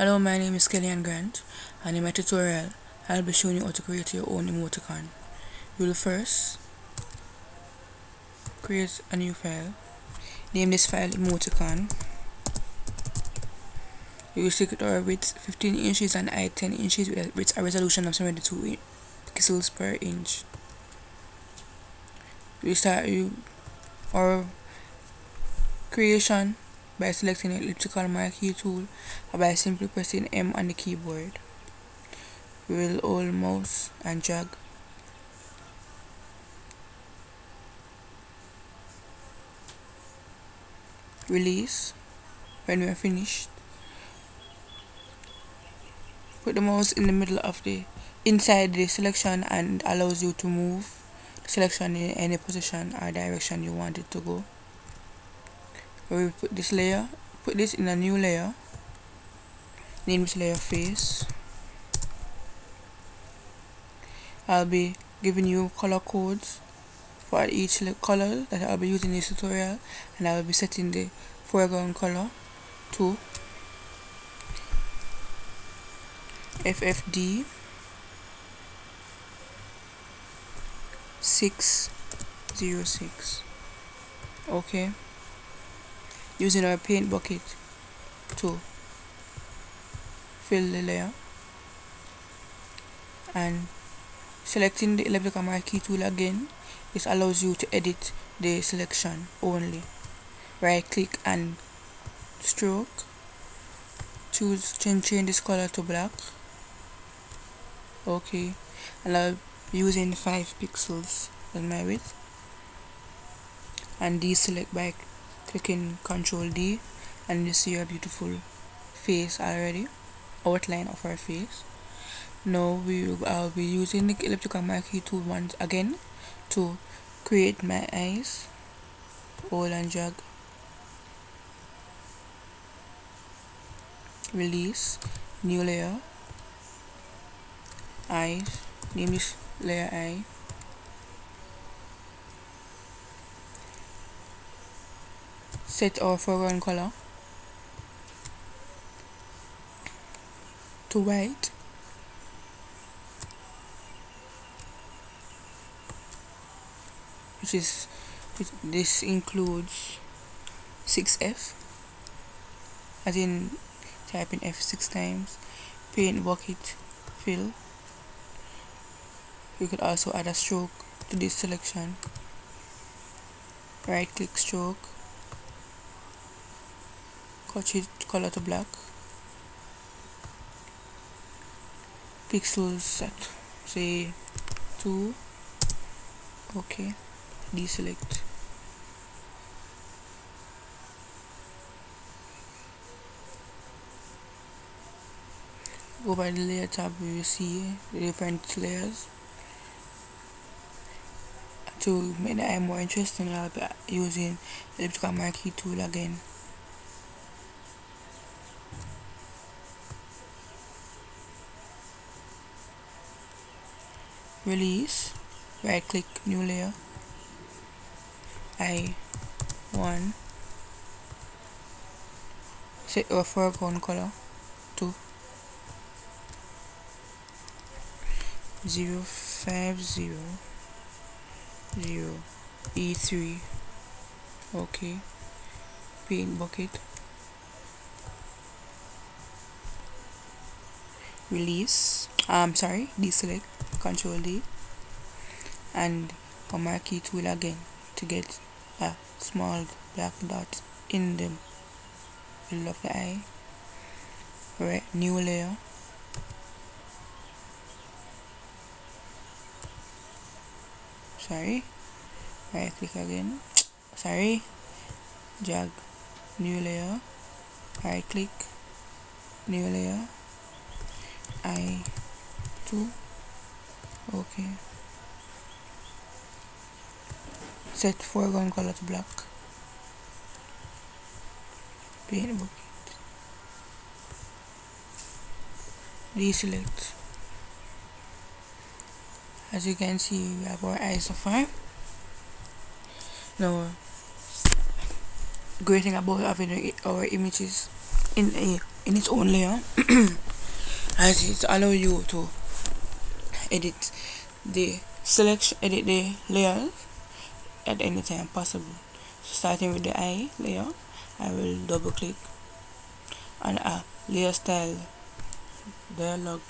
Hello, my name is Kelley-Ann Grant and in my tutorial I'll be showing you how to create your own emoticon. You will first create a new file. Name this file emoticon. You will stick it over width 15 inches and height 10 inches with a resolution of 72 pixels per inch. You start you or creation by selecting elliptical marquee tool or by simply pressing M on the keyboard. We will hold mouse and drag release. When we are finished put the mouse in the middle of the inside the selection and allows you to move the selection in any position or direction you want it to go we will put this layer put this in a new layer. Name this layer face. I'll be giving you color codes for each color that I'll be using in this tutorial. And I will be setting the foreground color to FFD 606 okay using our paint bucket to fill the layer and selecting the elliptical marquee tool again. This allows you to edit the selection only. Right click and stroke. Choose change, change this color to black. Okay and I'm using 5 pixels in my width. And deselect by clicking Ctrl D and you see a beautiful face already outline of our face. Now we uh, will be using the elliptical marquee tool once again to create my eyes. Hold and drag. Release. New layer. Eyes. Name this layer eye set our foreground color to white. Which is this includes 6f as in type in f six times paint bucket fill. You could also add a stroke to this selection. Right click stroke color to black. Pixels set. Say 2 okay deselect. Go by the layer tab you see different layers. To make the more interesting I'll be using elliptical marquee tool again release. Right click new layer. I one. Set your foreground color. To zero five zero. Zero. E3 okay. Paint bucket. Release. I'm um, sorry deselect control D and a marquee tool again to get a small black dot in the middle of the eye right new layer sorry right click again sorry drag new layer right click new layer I 2 okay. Set foreground color to black. Paint bucket deselect. As you can see we have our far now great thing about having our images in a in its own layer as it allow you to edit the selection edit the layers at any time possible. So starting with the eye layer I will double click on a layer style dialog.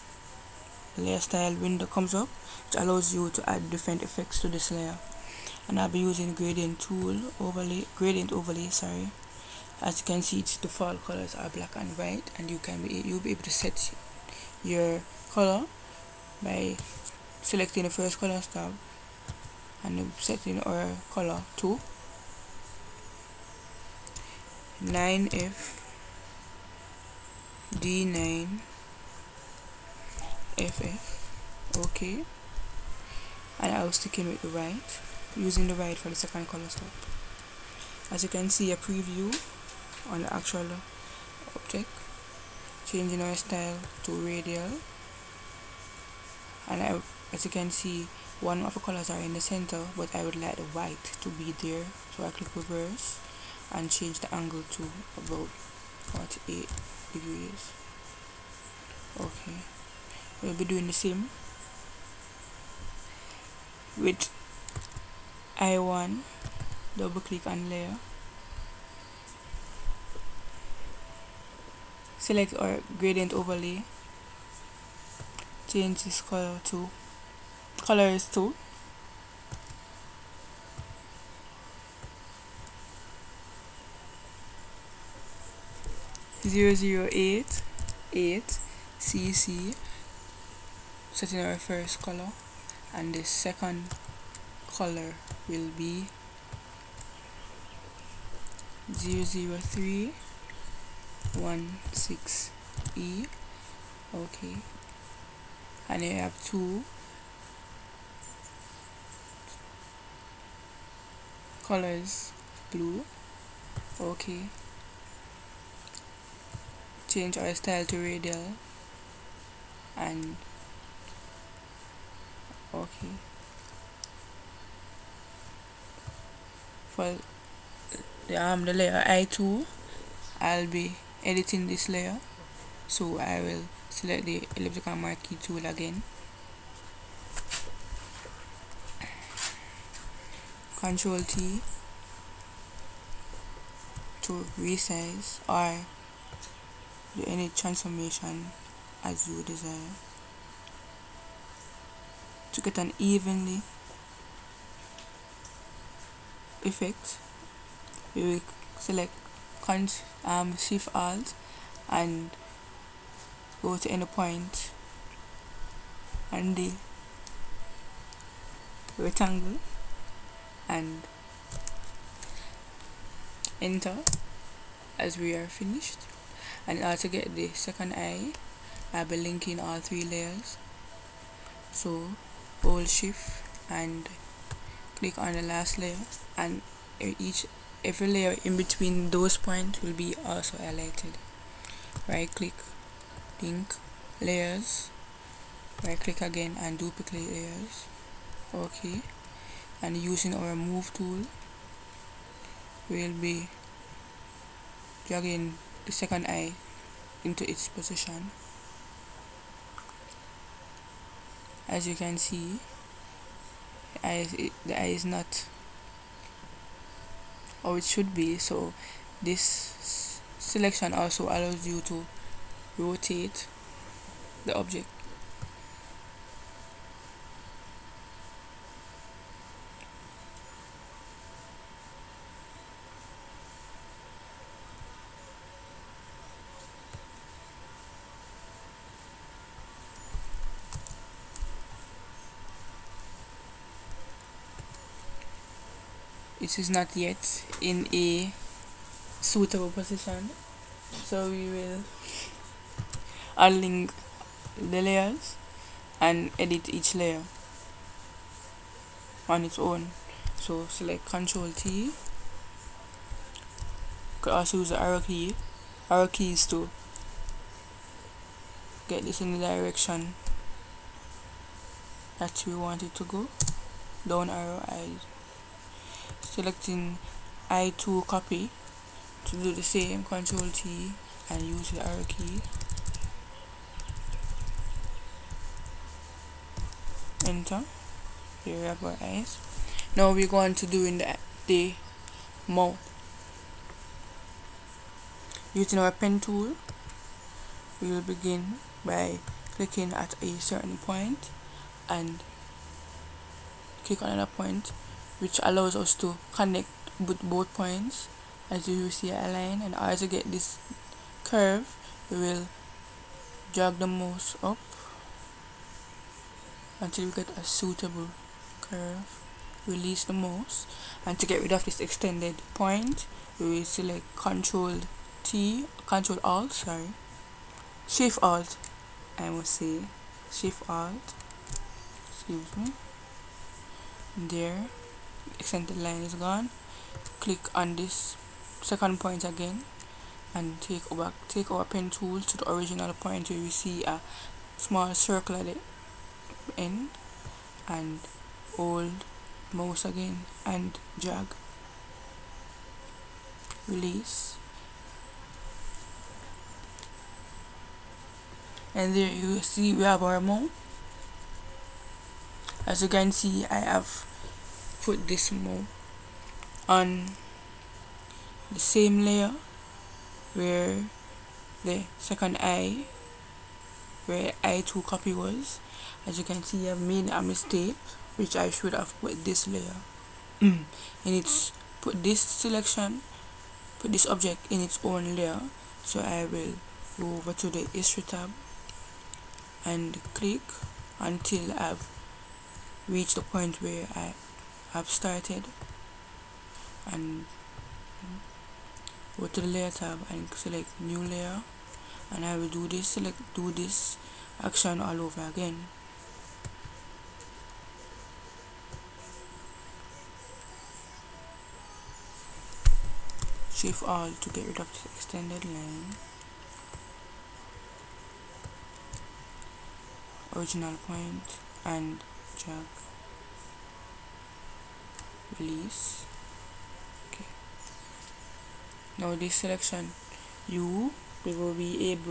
Layer style window comes up which allows you to add different effects to this layer. And I'll be using gradient tool overlay gradient overlay sorry. As you can see its default colors are black and white and you can be you'll be able to set your color by selecting the first color tab and setting our color to 9f d9 ff okay. And I was sticking with the white using the white for the second color stop as you can see a preview on the actual object changing our style to radial and I, as you can see one of the colors are in the center but I would like the white to be there so I click reverse and change the angle to about 48 degrees. Okay. We'll be doing the same with I1 double click on layer. Select our gradient overlay change this color to color colors to zero zero eight eight CC setting our first color and the second color will be 003 16E okay and you have two. Colors blue. Okay. Change our style to radial. And okay. For the um the layer I2 I'll be editing this layer. So I will select the elliptical marquee tool again. Control T to resize or do any transformation as you desire. To get an evenly effect. We will select cont um, shift alt and go to any point. On the rectangle and enter as we are finished. And now to get the second eye I'll be linking all three layers. So hold shift and click on the last layer. And each every layer in between those points will be also highlighted. Right click link layers. Right click again and duplicate layers. Okay. And using our move tool we'll be dragging the second eye into its position. As you can see the eye is, the eye is not or it should be. So this selection also allows you to rotate the object. It is not yet in a suitable position so we will unlink the layers and edit each layer on its own. So select Ctrl T. Could also use the arrow key arrow keys to get this in the direction that we want it to go. Down arrow I selecting I2 copy to do the same control T and use the arrow key here we have our eyes now we're going to do in the, the mouth. Using our pen tool we will begin by clicking at a certain point and click on another point which allows us to connect with both points. As you see a line and as you get this curve we will drag the mouse up until we get a suitable curve. Release the mouse. And to get rid of this extended point we will select control T control alt sorry. Shift alt. I must say shift alt. Excuse me. There. Extended line is gone. Click on this second point again. And take over take our pen tool to the original point where you see a small circle at the end and hold mouse again and drag release. And there you see we have our mouth as you can see I have put this mouth on the same layer where the second eye where I2 copy was as you can see I've made a mistake which I should have put this layer. Mm. And it's put this selection put this object in its own layer. So I will go over to the history tab and click until I've reached the point where I have started. And go to the layer tab and select new layer. And I will do this select do this action all over again shift all to get rid of this extended line. Original point and drag release. Okay. Now this selection you will be able